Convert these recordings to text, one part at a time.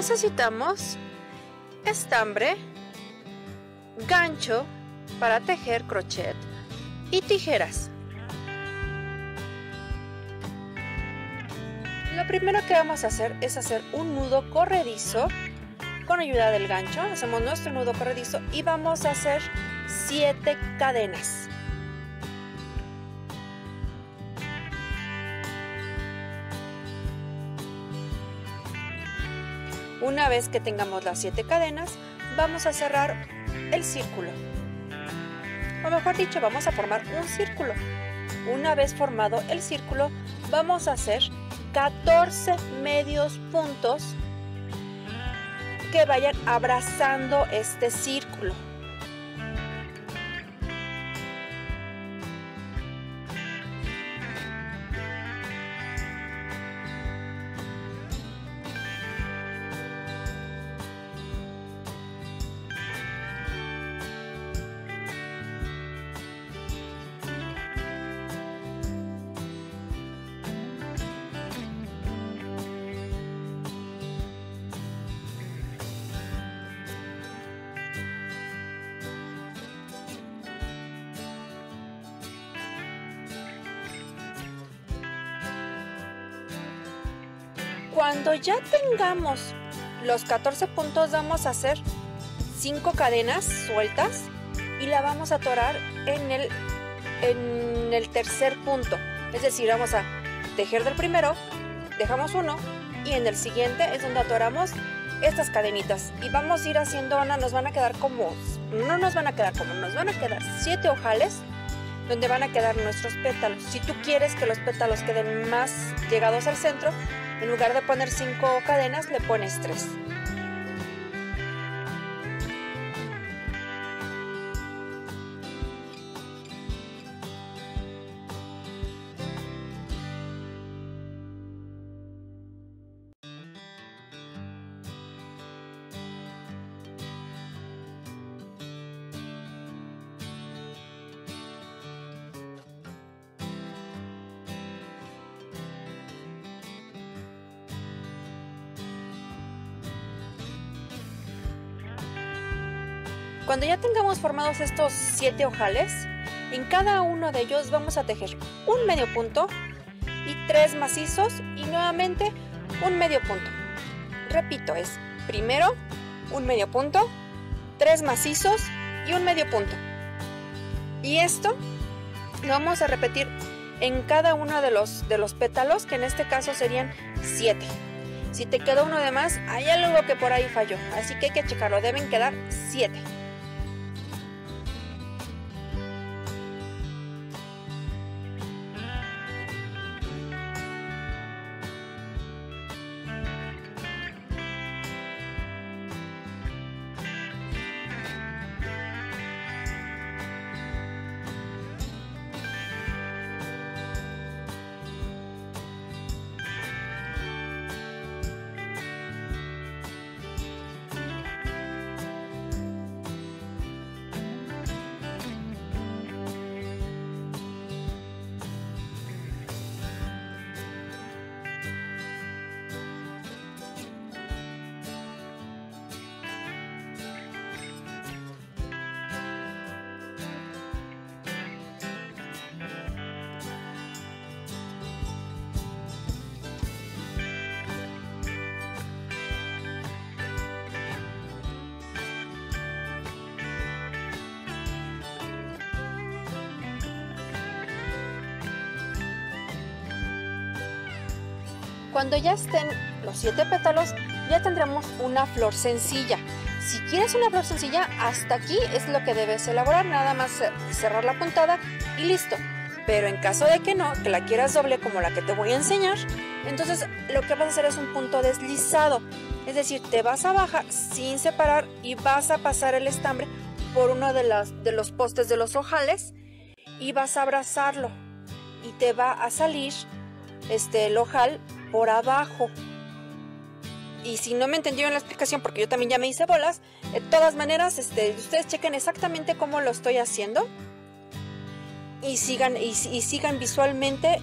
necesitamos estambre, gancho para tejer crochet y tijeras. Lo primero que vamos a hacer es hacer un nudo corredizo con ayuda del gancho. Hacemos nuestro nudo corredizo y vamos a hacer 7 cadenas. Una vez que tengamos las 7 cadenas, vamos a cerrar el círculo. O mejor dicho, vamos a formar un círculo. Una vez formado el círculo, vamos a hacer 14 medios puntos que vayan abrazando este círculo. Cuando ya tengamos los 14 puntos vamos a hacer 5 cadenas sueltas y la vamos a atorar en el, en el tercer punto. Es decir, vamos a tejer del primero, dejamos uno y en el siguiente es donde atoramos estas cadenitas y vamos a ir haciendo una, nos van a quedar como, no nos van a quedar como, nos van a quedar 7 ojales donde van a quedar nuestros pétalos. Si tú quieres que los pétalos queden más llegados al centro, en lugar de poner 5 cadenas, le pones 3. Cuando ya tengamos formados estos 7 ojales, en cada uno de ellos vamos a tejer un medio punto y tres macizos y nuevamente un medio punto. Repito, es primero un medio punto, tres macizos y un medio punto. Y esto lo vamos a repetir en cada uno de los, de los pétalos, que en este caso serían 7. Si te quedó uno de más, hay algo que por ahí falló, así que hay que checarlo, deben quedar 7. Cuando ya estén los siete pétalos, ya tendremos una flor sencilla. Si quieres una flor sencilla, hasta aquí es lo que debes elaborar, nada más cerrar la puntada y listo. Pero en caso de que no, que la quieras doble como la que te voy a enseñar, entonces lo que vas a hacer es un punto deslizado. Es decir, te vas a bajar sin separar y vas a pasar el estambre por uno de los postes de los ojales y vas a abrazarlo y te va a salir este, el ojal por abajo. Y si no me entendieron la explicación, porque yo también ya me hice bolas, de todas maneras, este, ustedes chequen exactamente cómo lo estoy haciendo y sigan, y, sigan visualmente.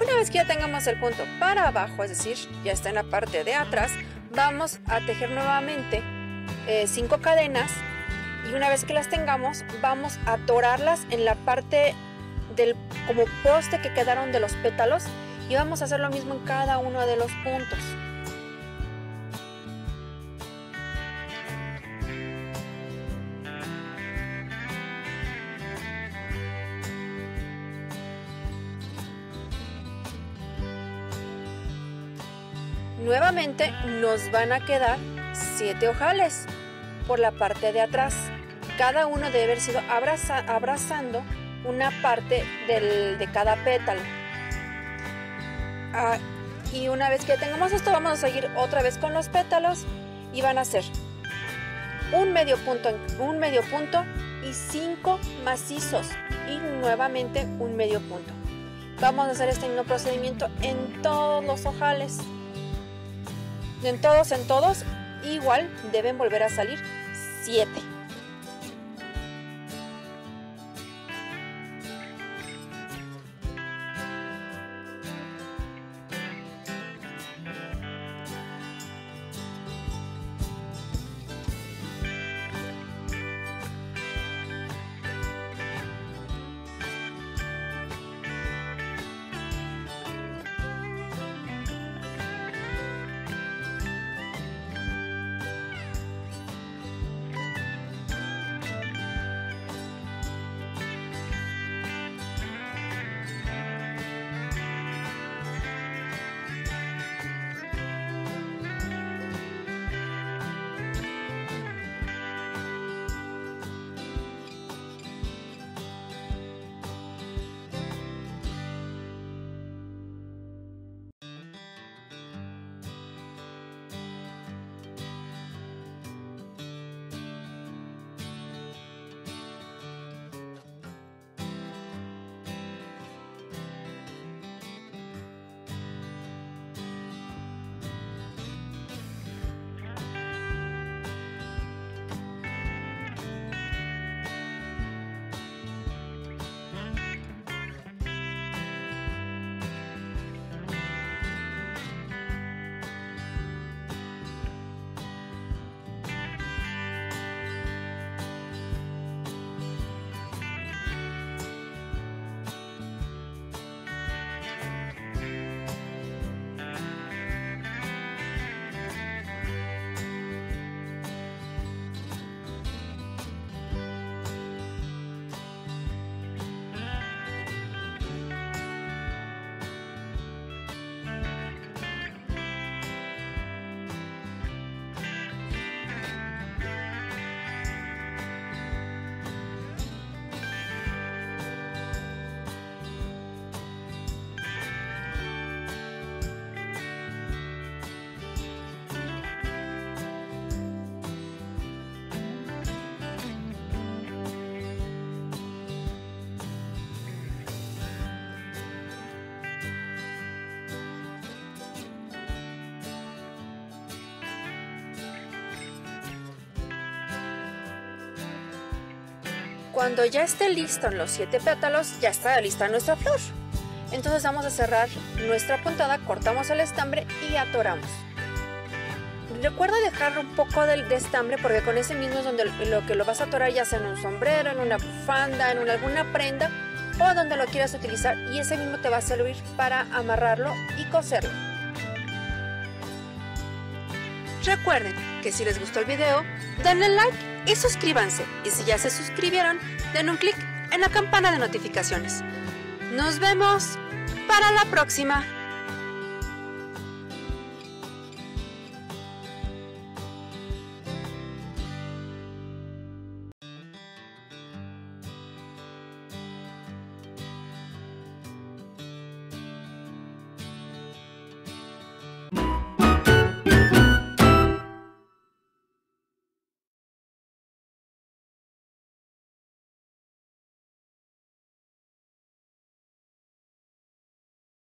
Una vez que ya tengamos el punto para abajo, es decir, ya está en la parte de atrás, vamos a tejer nuevamente eh, cinco cadenas y una vez que las tengamos vamos a atorarlas en la parte del como poste que quedaron de los pétalos y vamos a hacer lo mismo en cada uno de los puntos. Nuevamente nos van a quedar 7 ojales por la parte de atrás. Cada uno debe haber sido abrazando una parte de cada pétalo. Ah, y una vez que tengamos esto, vamos a seguir otra vez con los pétalos y van a ser un medio punto, un medio punto y cinco macizos y nuevamente un medio punto. Vamos a hacer este mismo procedimiento en todos los ojales. En todos, en todos, igual deben volver a salir 7. Cuando ya esté listo en los siete pétalos, ya está lista nuestra flor. Entonces vamos a cerrar nuestra puntada, cortamos el estambre y atoramos. Recuerda dejar un poco de, estambre porque con ese mismo es donde lo que lo vas a atorar ya sea en un sombrero, en una bufanda, en alguna prenda o donde lo quieras utilizar y ese mismo te va a servir para amarrarlo y coserlo. Recuerden que si les gustó el video, denle like y suscríbanse. Y si ya se suscribieron, den un clic en la campana de notificaciones. Nos vemos para la próxima.